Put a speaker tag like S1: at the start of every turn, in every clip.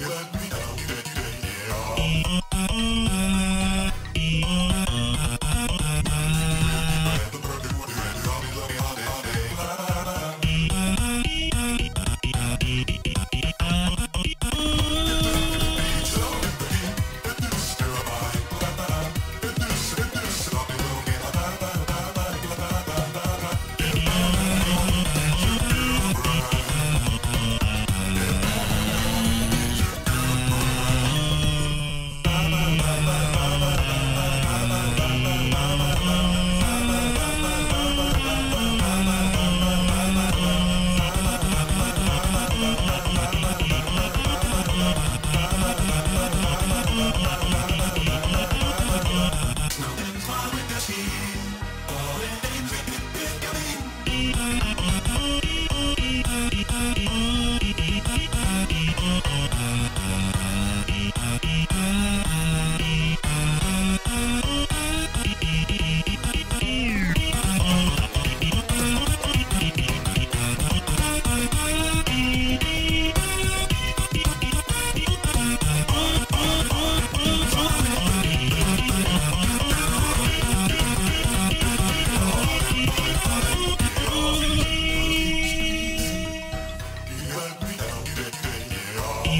S1: Yeah. mama.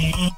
S1: oh